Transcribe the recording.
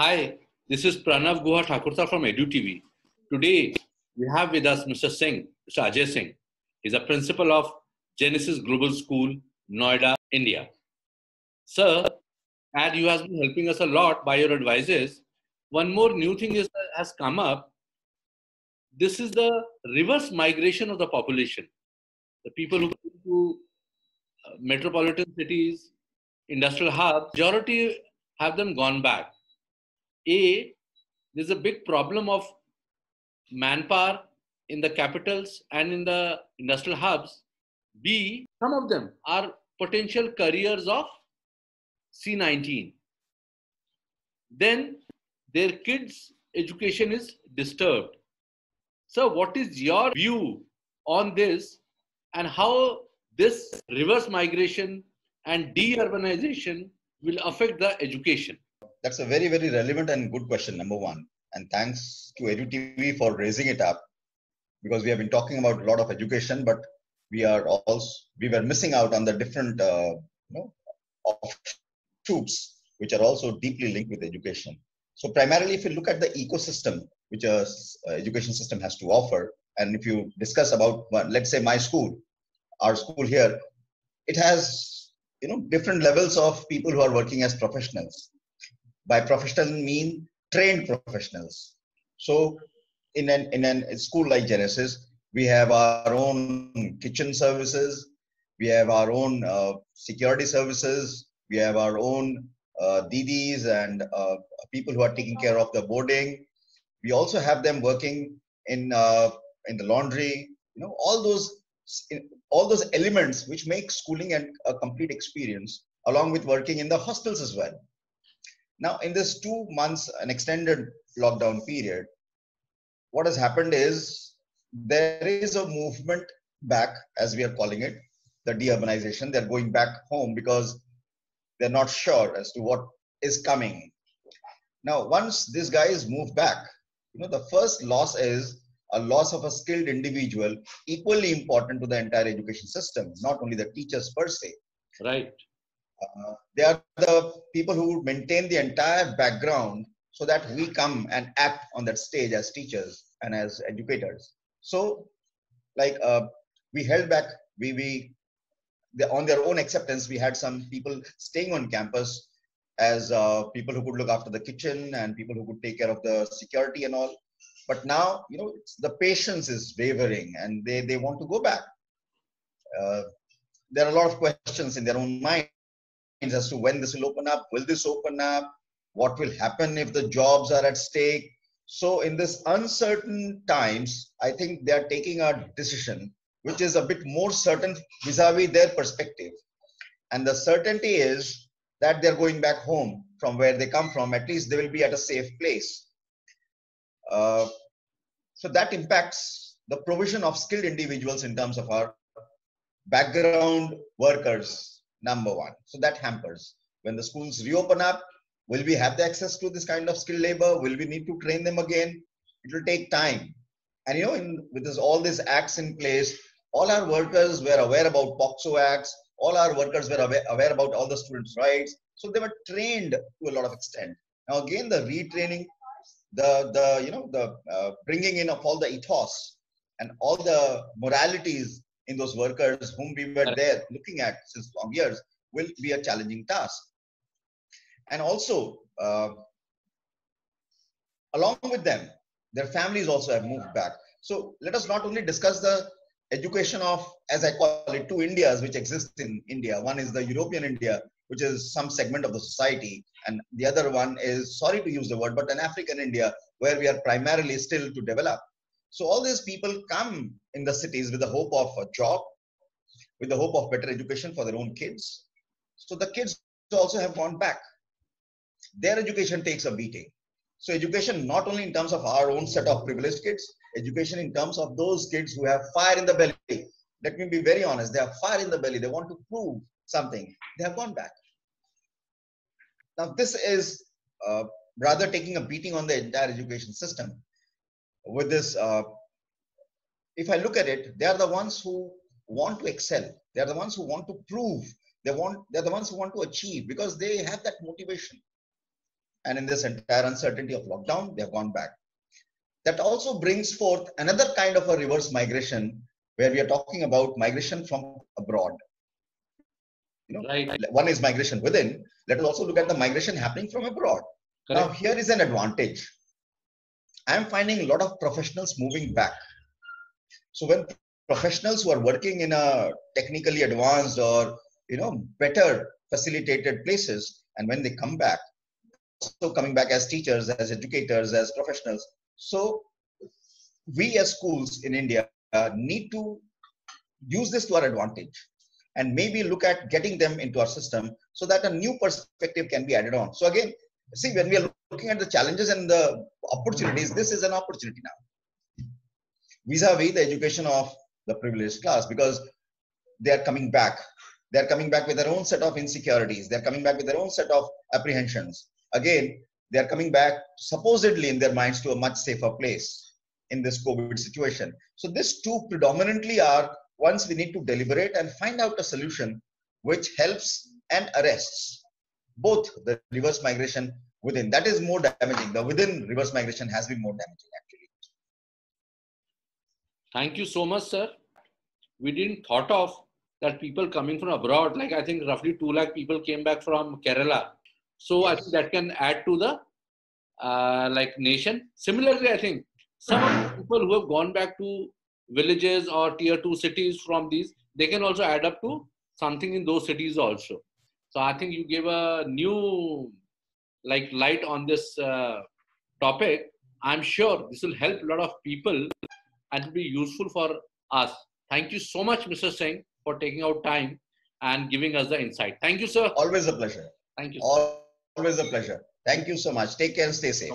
Hi, this is Pranav Guha Thakurta from EduTV. Today, we have with us Mr. Singh, Mr. Ajay Singh. He's a principal of Genesis Global School, Noida, India. Sir, and you have been helping us a lot by your advices. One more new thing is, has come up. This is the reverse migration of the population. The people who go to uh, metropolitan cities, industrial hubs, majority have them gone back. A, there's a big problem of manpower in the capitals and in the industrial hubs. B, some of them are potential careers of C19. Then their kids' education is disturbed. So, what is your view on this and how this reverse migration and de-urbanization will affect the education? That's a very, very relevant and good question, number one. And thanks to EduTV for raising it up because we have been talking about a lot of education, but we are also we were missing out on the different uh, you know offshoots which are also deeply linked with education. So primarily, if you look at the ecosystem which a uh, education system has to offer, and if you discuss about let's say my school, our school here, it has you know different levels of people who are working as professionals. By professional mean trained professionals. So in an in an, a school like Genesis, we have our own kitchen services, we have our own uh, security services, we have our own uh, DDs and uh, people who are taking care of the boarding. We also have them working in uh, in the laundry. You know all those all those elements which make schooling and a complete experience, along with working in the hostels as well. Now, in this two months, an extended lockdown period, what has happened is there is a movement back, as we are calling it, the deurbanization. They're going back home because they're not sure as to what is coming. Now, once these guys move back, you know, the first loss is a loss of a skilled individual, equally important to the entire education system, not only the teachers per se. Right. Uh, they are the people who maintain the entire background so that we come and act on that stage as teachers and as educators. So, like uh, we held back, we we the, on their own acceptance, we had some people staying on campus as uh, people who could look after the kitchen and people who could take care of the security and all. But now, you know, the patience is wavering and they, they want to go back. Uh, there are a lot of questions in their own mind as to when this will open up. Will this open up? What will happen if the jobs are at stake? So, in this uncertain times, I think they are taking a decision which is a bit more certain vis-a-vis their perspective. And the certainty is that they're going back home from where they come from. At least they will be at a safe place. Uh, so that impacts the provision of skilled individuals in terms of our background workers number one. So that hampers. When the schools reopen up, will we have the access to this kind of skilled labor? Will we need to train them again? It will take time. And you know, in, with this, all these acts in place, all our workers were aware about POCSO acts. All our workers were aware, aware about all the students' rights. So they were trained to a lot of extent. Now again, the retraining, the the you know the uh, bringing in of all the ethos and all the moralities in those workers whom we were there looking at since long years will be a challenging task. And also, uh, along with them, their families also have moved back. So let us not only discuss the education of, as I call it, two Indias which exist in India. One is the European India, which is some segment of the society, and the other one is, sorry to use the word, but an African India, where we are primarily still to develop. So all these people come in the cities with the hope of a job, with the hope of better education for their own kids. So the kids also have gone back. Their education takes a beating. So education, not only in terms of our own set of privileged kids, education in terms of those kids who have fire in the belly. Let me be very honest. They have fire in the belly. They want to prove something. They have gone back. Now this is uh, rather taking a beating on the entire education system with this, uh, if I look at it, they are the ones who want to excel. They are the ones who want to prove. They want. They're the ones who want to achieve because they have that motivation. and in this entire uncertainty of lockdown, they have gone back. That also brings forth another kind of a reverse migration where we are talking about migration from abroad. You know, right. one is migration within. Let us also look at the migration happening from abroad. Correct. Now, here is an advantage. I am finding a lot of professionals moving back. So when professionals who are working in a technically advanced or you know better facilitated places, and when they come back, so coming back as teachers, as educators, as professionals. So we as schools in India uh, need to use this to our advantage and maybe look at getting them into our system so that a new perspective can be added on. So again, see when we are looking at the challenges and the opportunities, this is an opportunity now. Vis-a-vis the education of the privileged class because they are coming back. They are coming back with their own set of insecurities. They are coming back with their own set of apprehensions again, they are coming back supposedly in their minds to a much safer place in this COVID situation. So these two predominantly are once we need to deliberate and find out a solution which helps and arrests both the reverse migration within. That is more damaging. The within reverse migration has been more damaging actually. Thank you so much, sir. We didn't thought of that people coming from abroad, like I think roughly 2 lakh people came back from Kerala so yes. I think that can add to the uh, like nation. Similarly, I think some of the people who have gone back to villages or tier two cities from these, they can also add up to something in those cities also. So I think you gave a new like light on this uh, topic. I'm sure this will help a lot of people and be useful for us. Thank you so much, Mr. Singh, for taking out time and giving us the insight. Thank you, sir. Always a pleasure. Thank you. Sir. Always a pleasure. Thank you so much. Take care and stay safe.